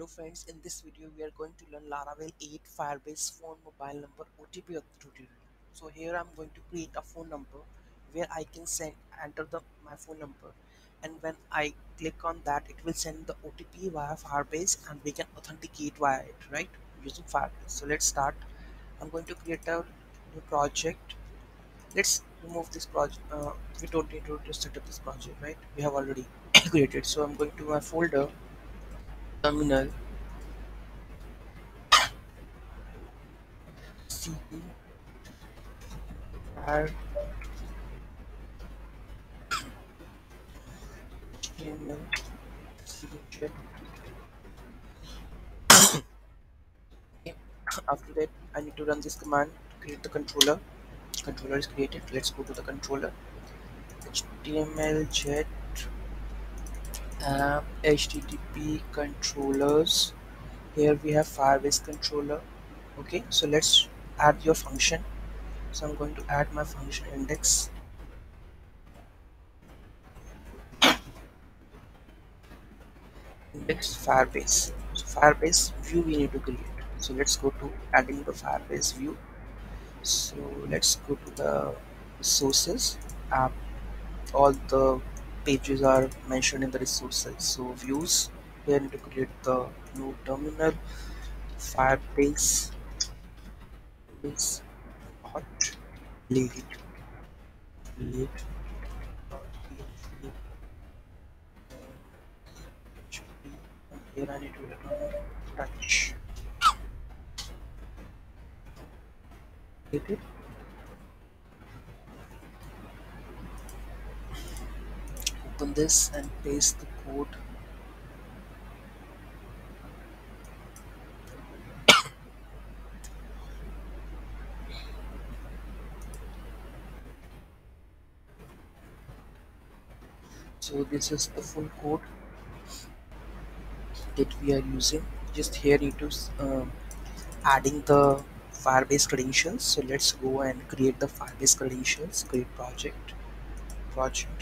Hello friends, in this video we are going to learn Laravel 8 Firebase phone mobile number OTP tutorial. So here I'm going to create a phone number where I can send enter the my phone number and when I click on that it will send the OTP via Firebase and we can authenticate via it right using Firebase. So let's start. I'm going to create a new project. Let's remove this project. Uh, we don't need to set up this project right. We have already created. So I'm going to my folder terminal. Add html after that i need to run this command to create the controller. Controller is created. Let's go to the controller. Html jet app http controllers. Here we have firebase controller. Okay so let's add your function. So i'm going to add my function index. Index firebase so firebase view we need to create. So let's go to adding the firebase view. So let's go to the sources. App all the pages are mentioned in the resources. So views we need to create the new terminal. Firebase is hot. Lead lead here I need to return touch. Get it open this and paste the code. So this is the full code that we are using. Just here it is uh, adding the firebase credentials. So let's go and create the firebase credentials create project project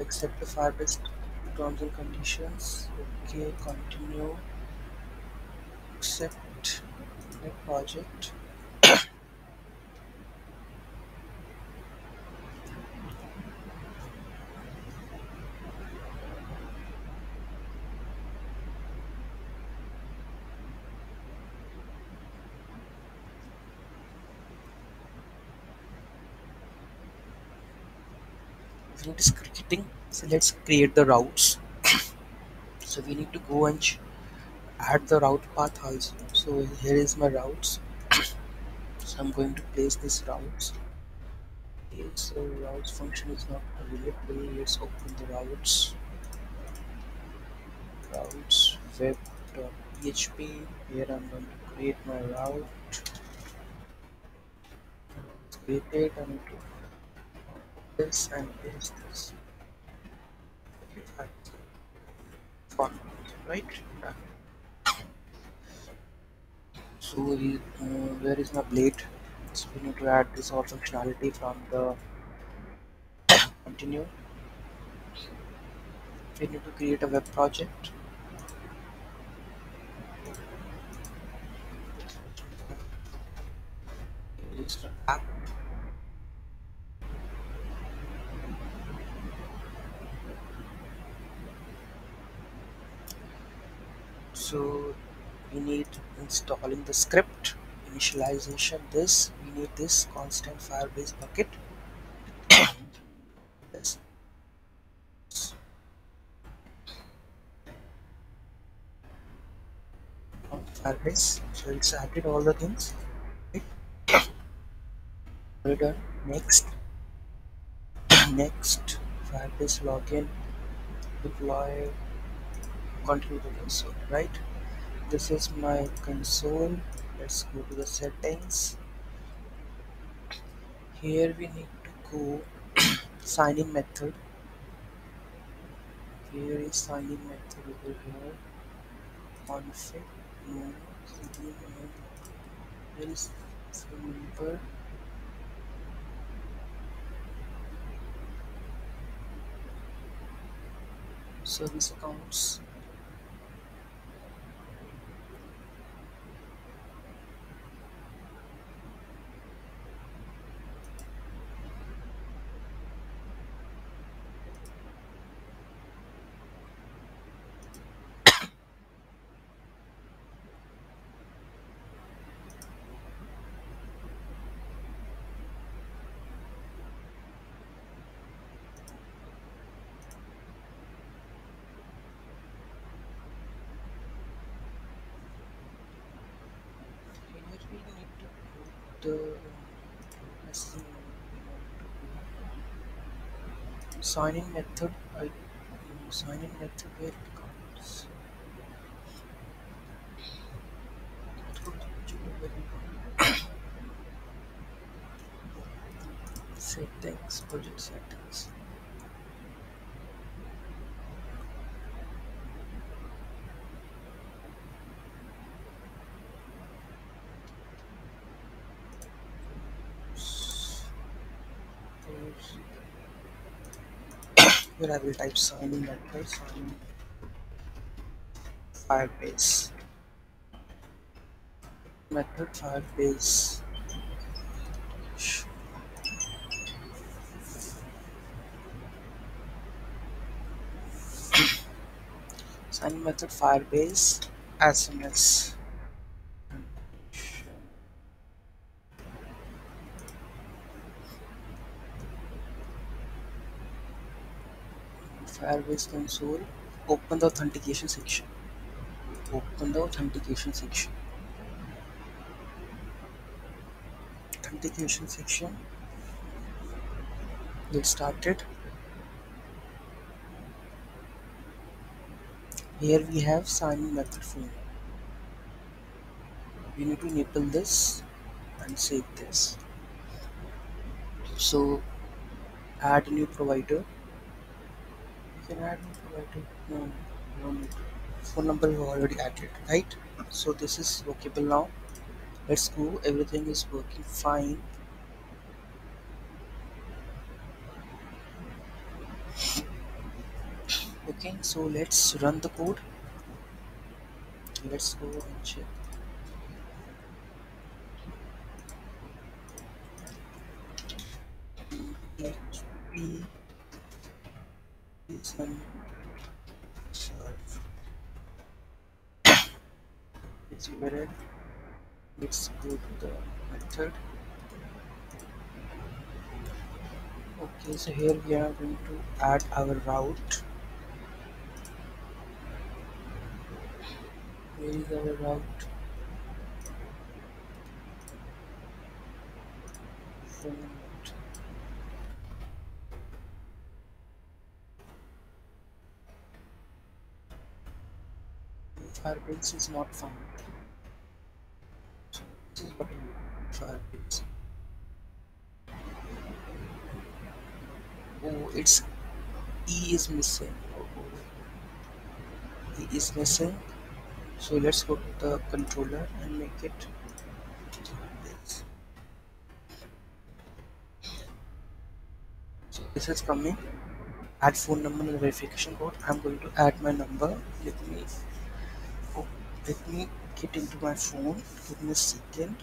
accept the Firebase terms and conditions. Okay continue. Accept the project it is cricketing so let's create the routes. So we need to go and add the route path also. So here is my routes. So i'm going to place this routes. Okay so routes function is not available. Let's open the routes. Routes web.php here i'm going to create my route. Create to this and paste this. Format right? So uh, where is my blade? So we need to add this all functionality from the continue. We need to create a web project. App so we need installing the script initialization this we need this constant firebase bucket. This firebase so it's added all the things. Done. Next. Next firebase login deploy contributed also right? This is my console. Let's go to the settings. Here we need to go sign in method. Here is sign in method over here. Config no cd no where is member service accounts. The messaging sign in method uh, I sign in method where it comes settings project settings here I will type sign in method sign Firebase method Firebase sign method Firebase SMS Firebase console open the authentication section. Open the authentication section. Authentication section. Get started. Here we have sign in method form we need to enable this and save this. So add new provider can add no phone number you already added right? So this is workable now. Let's go. Everything is working fine. Okay so let's run the code. Let's go and check serve it's embedded let's go to the method okay so here we are going to add our route. Where is our route phone route. Firebase is not found. So this is what we need. Firebase. Oh, it's E is missing. E is missing. So let's go to the controller and make it this. So this is coming. Add phone number and verification code. I'm going to add my number. Let me let me get into my phone. Give me a second.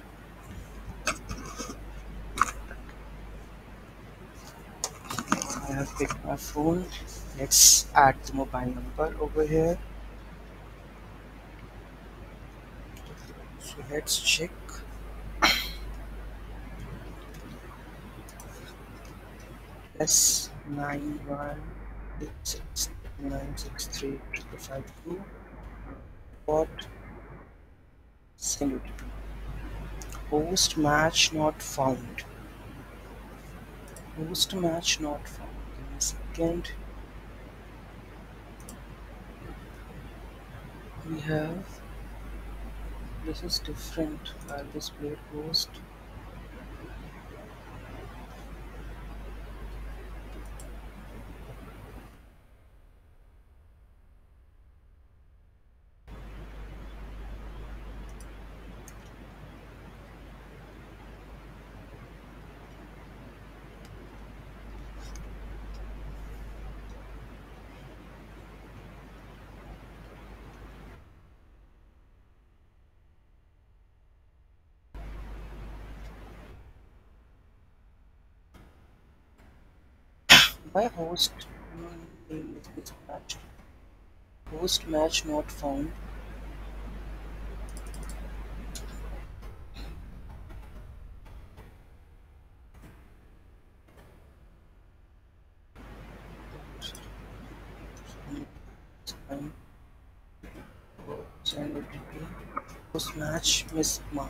I have picked my phone. Let's add the mobile number over here. So let's check. S nine one eight six nine six three five two. What? OTP. Host match not found. Host match not found. Me a second. We have this is different. I'll display host. My host name is mismatched. Host match not found. Host match miss ma-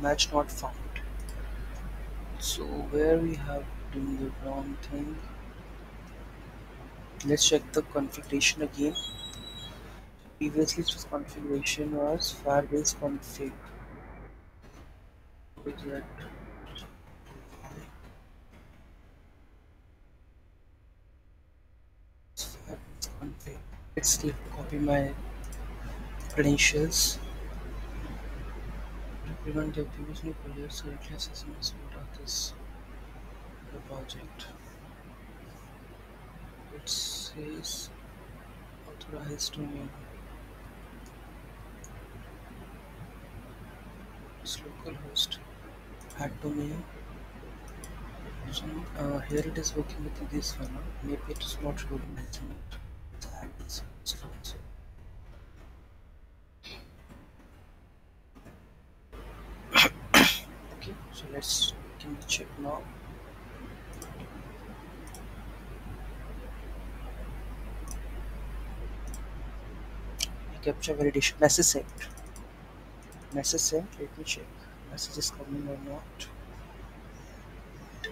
match not found. So where we have done the wrong thing. Let's check the configuration again. Previously this configuration was Firebase config. Is that? Config. Let's copy my credentials. To prevent the abuse, new players correctly assessing the support of this the project. It says authorized domain. It's localhost. Add domain. So uh, here it is working with this one. Maybe it is not recognizing it. Okay, so let's check now. Captcha validation message sent. Message sent. Let me check. Message is coming or not.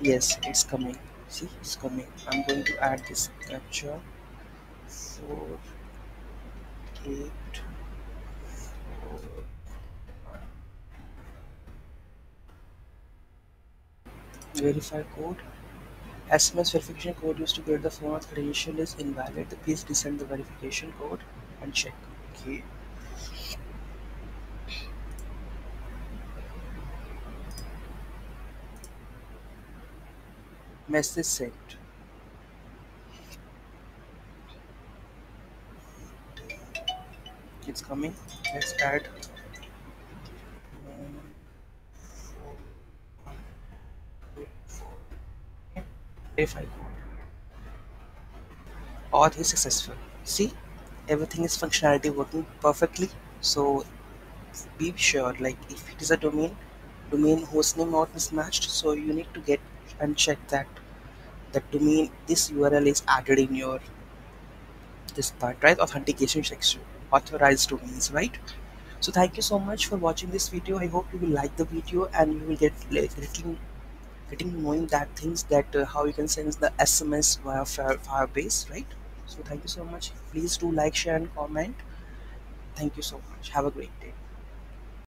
Yes, it's coming. See, it's coming. I'm going to add this capture. Four, eight, four, verify code. SMS verification code used to get the phone credential is invalid. Please resend the verification code and check. Okay. Message sent. It's coming. Let's four. Okay. Verify code. Auth is successful. See, everything is functionality working perfectly. So be sure, like if it is a domain, domain hostname not mismatched, so you need to get and check that the domain this URL is added in your this part, right? Authentication section, authorized domains, right? So thank you so much for watching this video. I hope you will like the video and you will get getting getting knowing that things that uh, how you can send the SMS via Fire, Firebase, right? So thank you so much. Please do like, share, and comment. Thank you so much. Have a great day.